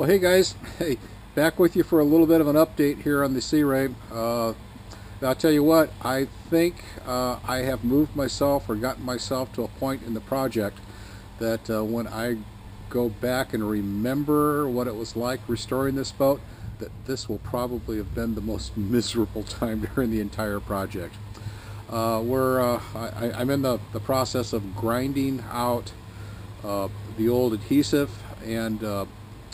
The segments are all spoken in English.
Well, hey guys, hey, back with you for a little bit of an update here on the Sea Ray. Uh, I'll tell you what, I think uh, I have moved myself or gotten myself to a point in the project that uh, when I go back and remember what it was like restoring this boat, that this will probably have been the most miserable time during the entire project. Uh, we're, uh, I, I'm in the, the process of grinding out uh, the old adhesive and uh,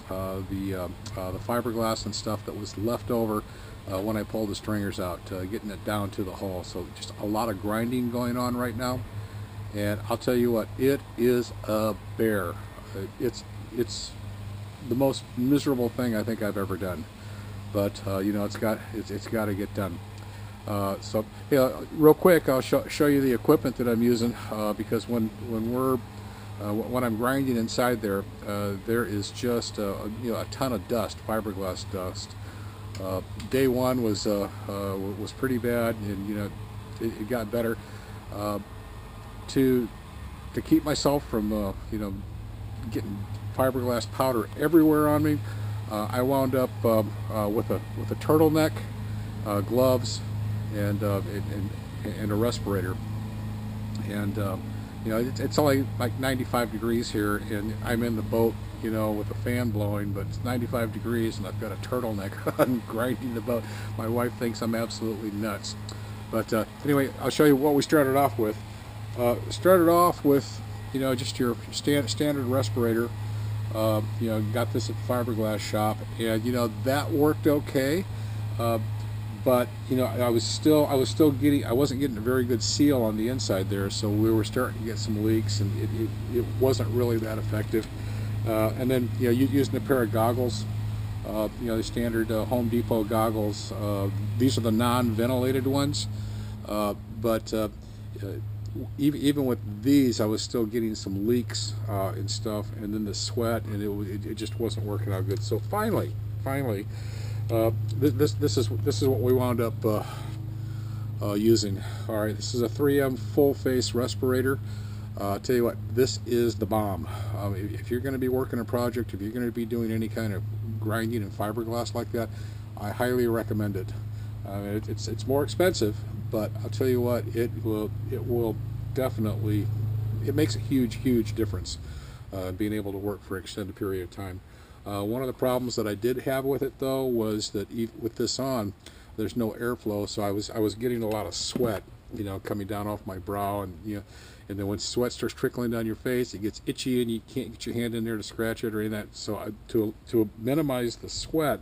the, uh, uh, the fiberglass and stuff that was left over uh, when I pulled the stringers out, getting it down to the hull. So just a lot of grinding going on right now. And I'll tell you what, it is a bear. It's, it's the most miserable thing I think I've ever done. But you know, it's got, it's, it's got to get done. Uh, so, yeah, real quick, I'll show, show you the equipment that I'm using uh, because when when we're uh, when I'm grinding inside there, uh, there is just uh, you know a ton of dust, fiberglass dust. Uh, day one was uh, was pretty bad, and you know it, it got better. to to keep myself from you know getting fiberglass powder everywhere on me, I wound up with a with a turtleneck, gloves, and, and, and a respirator, and you know, it's, only like 95 degrees here, and I'm in the boat, you know, with a fan blowing, but it's 95 degrees, and I've got a turtleneck on grinding the boat. My wife thinks I'm absolutely nuts. But uh, anyway, I'll show you what we started off with. Uh, started off with, you know, just your stand, standard respirator. Uh, you know, got this at fiberglass shop, and you know that worked okay. But you know I was still I was still getting I wasn't getting a very good seal on the inside there so we were starting to get some leaks and it, it, it wasn't really that effective. Uh, and then you know using a pair of goggles uh, you know the standard uh, Home Depot goggles uh, these are the non-ventilated ones uh, but uh, even, even with these I was still getting some leaks and stuff and then the sweat and it, it just wasn't working out good. So finally finally uh, this this is this is what we wound up uh, uh, using. All right, this is a 3M full face respirator. Uh, tell you what, this is the bomb. Um, if you're going to be working a project, if you're going to be doing any kind of grinding in fiberglass like that, I highly recommend it. Uh, it it's it's more expensive, but I'll tell you what, it will it will definitely it makes a huge huge difference uh, being able to work for an extended period of time. Uh, one of the problems that I did have with it though was that with this on, there's no airflow, so I was I was getting a lot of sweat, you know, coming down off my brow, and you know, and then when sweat starts trickling down your face, it gets itchy, and you can't get your hand in there to scratch it or any that. So I, to to minimize the sweat,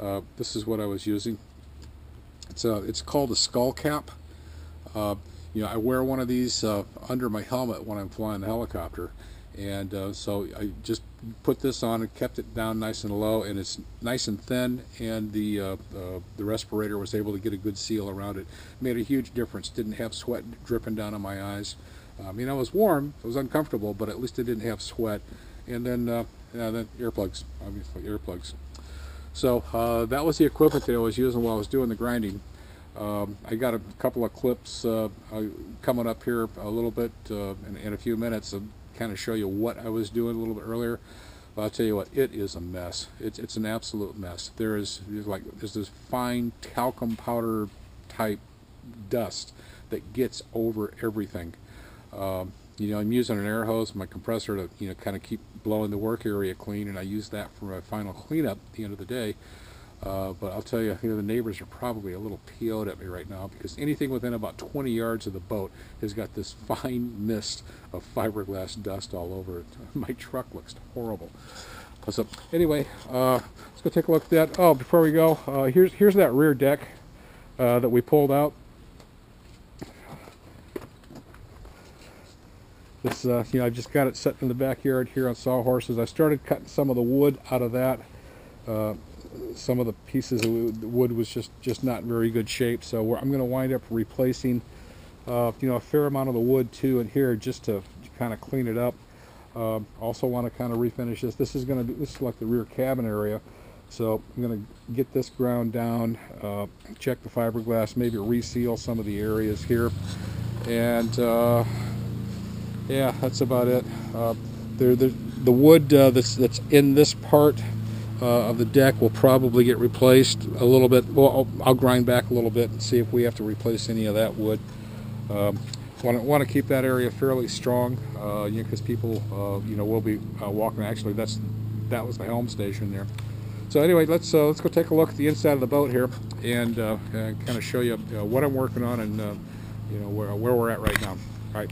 uh, this is what I was using. It's a, it's called a skull cap. Uh, you know, I wear one of these uh, under my helmet when I'm flying the helicopter, and uh, so I just put this on and kept it down nice and low and it's nice and thin and the uh, uh, the respirator was able to get a good seal around it. Made a huge difference. Didn't have sweat dripping down on my eyes. I mean I was warm it was uncomfortable but at least it didn't have sweat. And then uh, yeah, then earplugs obviously earplugs. So uh, that was the equipment that I was using while I was doing the grinding. Um, I got a couple of clips uh, uh, coming up here a little bit in, in a few minutes kind of show you what I was doing a little bit earlier. But I'll tell you what, it is a mess. It's, it's an absolute mess. There is like there's this fine talcum powder type dust that gets over everything. Um, you know, I'm using an air hose, my compressor to you know kind of keep blowing the work area clean, and I use that for my final cleanup at the end of the day. Uh, but I'll tell you, you know, the neighbors are probably a little PO'd at me right now because anything within about 20 yards of the boat has got this fine mist of fiberglass dust all over it. My truck looks horrible. So anyway, uh, let's go take a look at that. Oh, before we go, uh, here's here's that rear deck uh, that we pulled out. This, uh, you know, I've just got it set in the backyard here on sawhorses. I started cutting some of the wood out of that. Some of the pieces of wood was just just not very good shape. So I'm going to wind up replacing uh, you know a fair amount of the wood too in here just to kind of clean it up. Uh, also want to kind of refinish this. This is going to be this is like the rear cabin area. So I'm going to get this ground down uh, check the fiberglass maybe reseal some of the areas here. And uh, yeah that's about it. Uh, there, the, the wood uh, that's, that's in this part uh, of the deck will probably get replaced a little bit. Well, I'll, I'll grind back a little bit and see if we have to replace any of that wood. Um, want to want to keep that area fairly strong, uh, you know, because people, uh, you know, will be uh, walking. Actually, that's that was the helm station there. So anyway, let's uh, let's go take a look at the inside of the boat here and, uh, kind of show you what I'm working on and you know where where we're at right now. All right.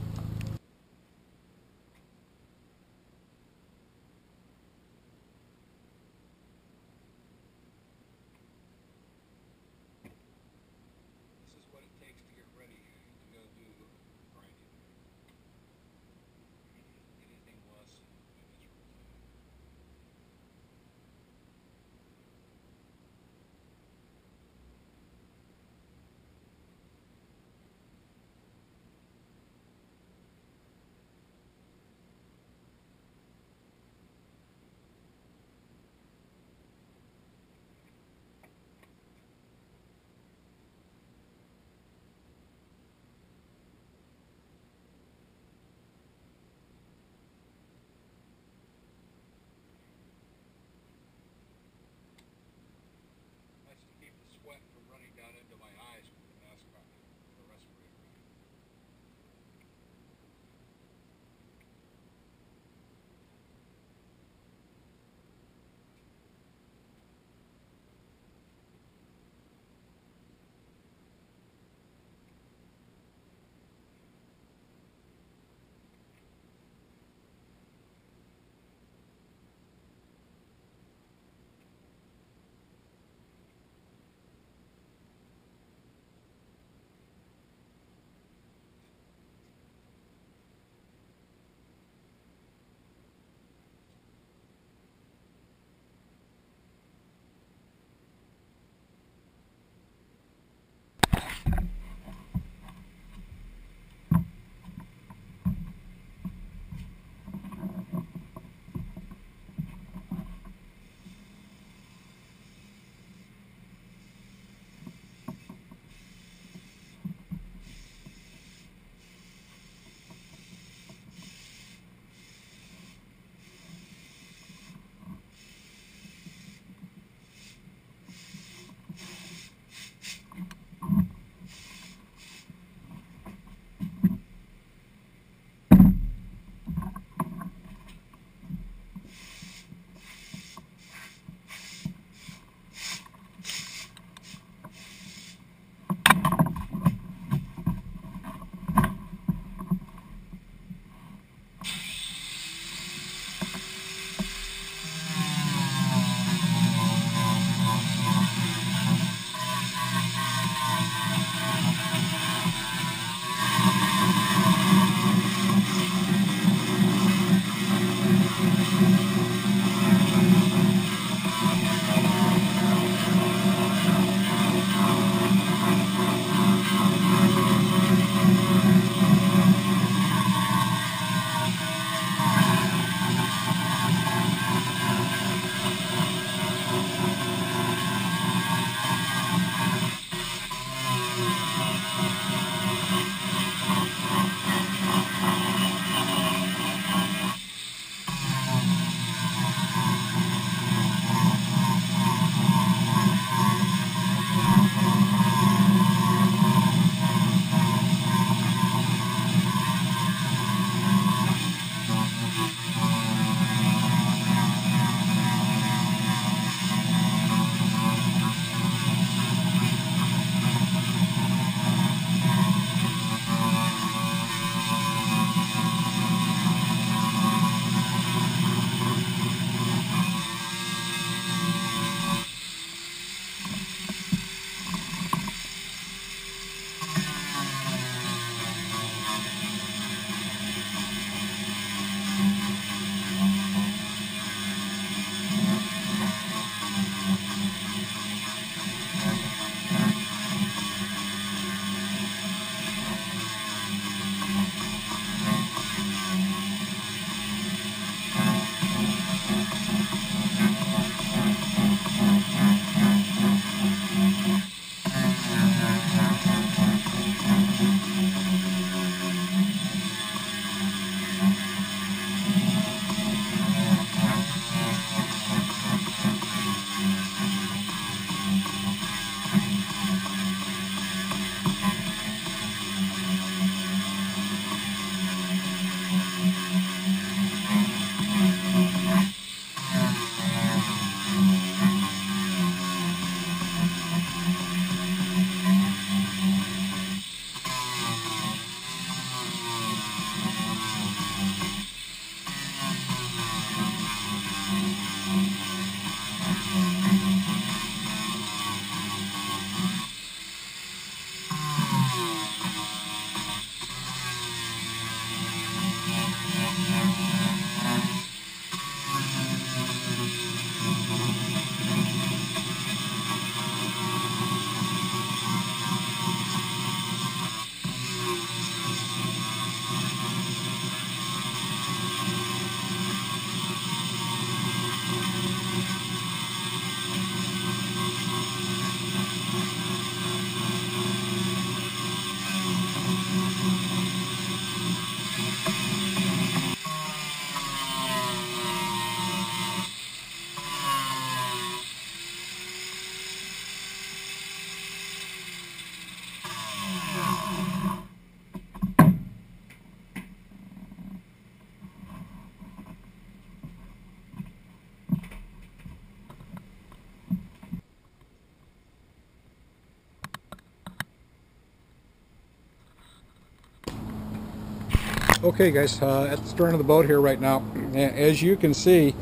Okay, guys, uh, at the stern of the boat here right now. As you can see,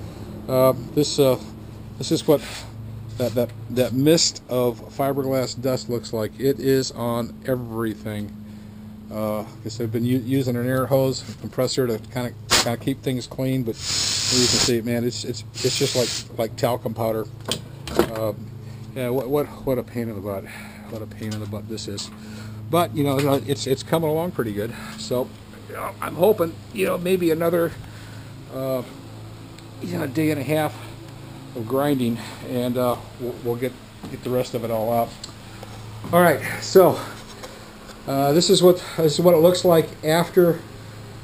uh, this uh, this is what that that that mist of fiberglass dust looks like. It is on everything. Uh, guess I've been using an air hose compressor to kind of kind of keep things clean, but you can see, it, man, it's it's it's just like like talcum powder. Uh, yeah, what what what a pain in the butt. What a pain in the butt this is. But you know, it's it's coming along pretty good. So I'm hoping, you know, maybe another, uh, you know, day and a half of grinding, and uh, we'll, we'll, get get the rest of it all out. All right, so uh, this is what this is what it looks like after.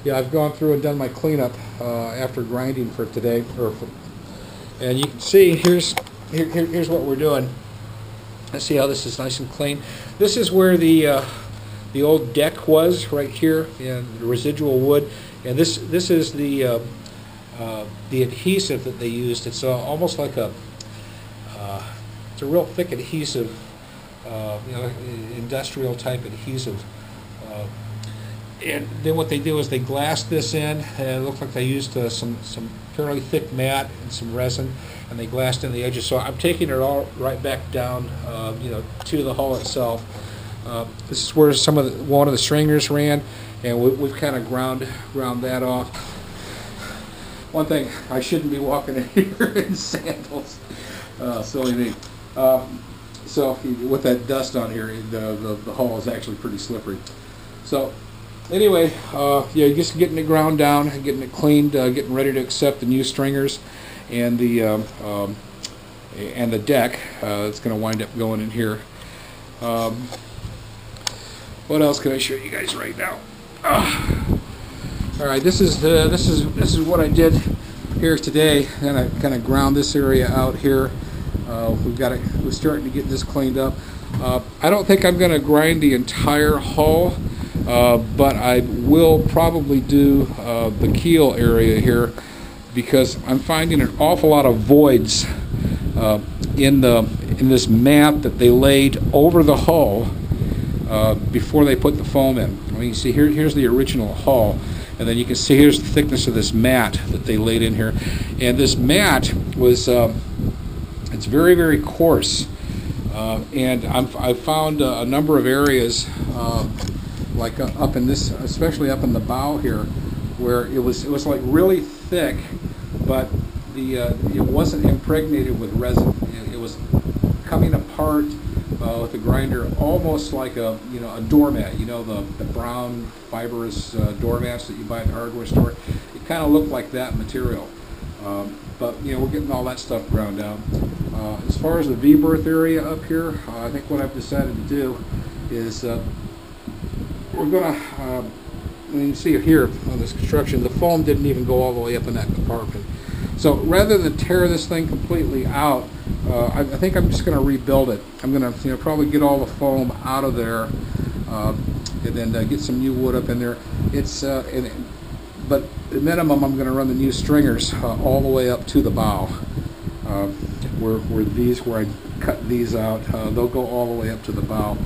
Yeah, I've gone through and done my cleanup uh, after grinding for today, or for, and you can see here's here, here, here's what we're doing. Let's see how this is nice and clean. This is where the uh, the old deck was right here, the residual wood. And this this is the uh, uh, the adhesive that they used. It's uh, almost like a uh, it's a real thick adhesive, uh, you know, industrial type adhesive. And then what they do is they glassed this in, and it looked like they used some some fairly thick mat and some resin, and they glassed in the edges. So I'm taking it all right back down, you know, to the hull itself. Uh, this is where some of the, one of the stringers ran, and we, have kind of ground ground that off. One thing, I shouldn't be walking in here in sandals. Uh, silly me. Uh, so with that dust on here, the, the, the hull is actually pretty slippery. So anyway, uh, yeah, just getting it ground down, getting it cleaned, uh, getting ready to accept the new stringers and the um, um, and the deck. Uh, it's going to wind up going in here. Um, what else can I show you guys right now? Oh. All right, this is the this is this is what I did here today, and I kind of ground this area out here. Uh, we've got it. We're starting to get this cleaned up. Uh, I don't think I'm going to grind the entire hull, uh, but I will probably do uh, the keel area here because I'm finding an awful lot of voids uh, in the in this mat that they laid over the hull uh, before they put the foam in. I mean, you see here, here's the original hull, and then you can see here's the thickness of this mat that they laid in here. And this mat was, uh, it's very, very coarse. Uh, and I'm, i found a number of areas, uh, like uh, up in this, especially up in the bow here, where it was, it was like really thick, but the, uh, it wasn't impregnated with resin. It, it was coming apart uh, with a grinder, almost like a you know a doormat. You know the, the brown fibrous uh, doormats that you buy at the hardware store. It kind of looked like that material. Um, but you know we're getting all that stuff ground out. Uh, as far as the V-berth area up here, uh, I think what I've decided to do is uh, we're going to. Um, you see here on this construction, the foam didn't even go all the way up in that compartment. So rather than tear this thing completely out, uh, I, I, think I'm just going to rebuild it. I'm going to you know, probably get all the foam out of there uh, and then uh, get some new wood up in there. It's uh, and, but at minimum I'm going to run the new stringers uh, all the way up to the bow. Uh, where, where these, where I cut these out, they'll go all the way up to the bow.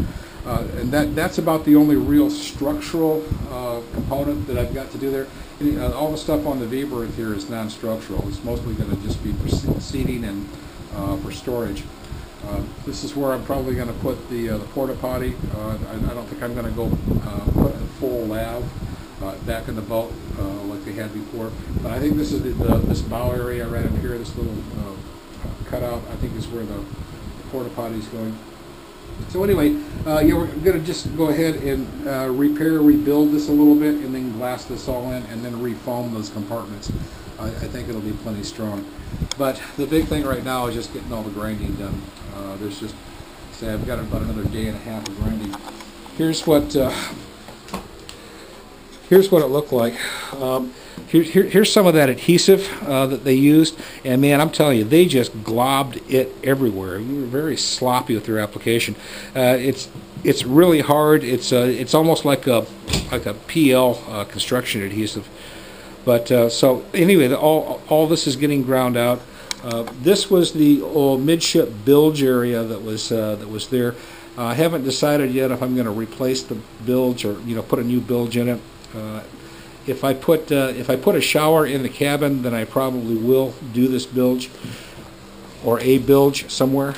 And that that's about the only real structural component that I've got to do there. all the stuff on the V-berth here is non-structural. It's mostly going to just be seating and for storage. Uh, this is where I'm probably going to put the uh, the porta potty. I, I, don't think I'm going to go put a full lav back in the boat like they had before. But I think this is the, the, this bow area right up here, this little cutout. I think is where the, porta potty is going. So anyway, uh, yeah, we're going to just go ahead and uh, repair, rebuild this a little bit, and then glass this all in, and then refoam those compartments. I, I think it'll be plenty strong. But the big thing right now is just getting all the grinding done. Uh, there's just, say, I've got about another day and a half of grinding. Here's what uh, here's what it looked like. Um, here, here, here's some of that adhesive uh, that they used, and man, I'm telling you, they just globbed it everywhere. You were very sloppy with their application. Uh, it's it's really hard. It's uh, it's almost like a like a PL uh, construction adhesive. But uh, so anyway, the, all all this is getting ground out. Uh, this was the old midship bilge area that was that was there. I haven't decided yet if I'm going to replace the bilge or you know put a new bilge in it. Uh, if I put uh, if I put a shower in the cabin, then I probably will do this bilge or a bilge somewhere.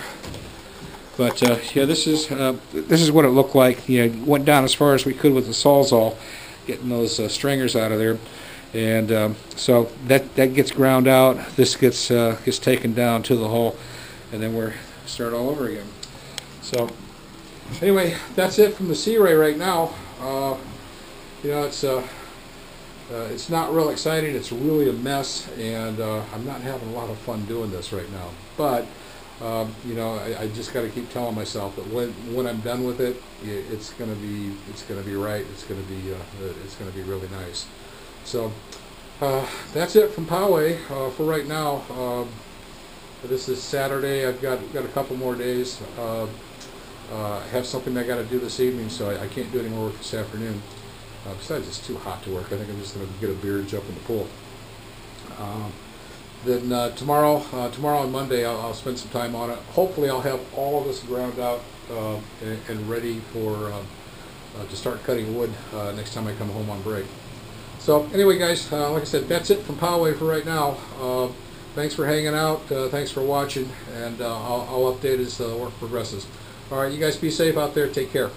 But uh, yeah, this is uh, this is what it looked like. Know, went down as far as we could with the sawzall, getting those uh, stringers out of there, and um, so that that gets ground out. This gets uh, gets taken down to the hole, and then we're start all over again. So anyway, that's it from the Sea Ray right now. Uh, you know, it's uh, uh, it's not real exciting. It's really a mess, and uh, I'm not having a lot of fun doing this right now. But um, you know, I, I just got to keep telling myself that when when I'm done with it, it's gonna be it's gonna be right. It's gonna be uh, it's gonna be really nice. So uh, that's it from Poway uh, for right now. Um, this is Saturday. I've got got a couple more days. Uh, uh, I have something I got to do this evening, so I, I can't do any more work this afternoon. Uh, besides, it's too hot to work. I think I'm just going to get a beer and jump in the pool. Um, then uh, tomorrow, uh, tomorrow and Monday, I'll, I'll spend some time on it. Hopefully, I'll have all of this ground out uh, and, and ready for uh, uh, to start cutting wood uh, next time I come home on break. So anyway, guys, uh, like I said, that's it from Poway for right now. Uh, thanks for hanging out. Uh, thanks for watching, and uh, I'll, I'll update as the work progresses. All right, you guys be safe out there. Take care.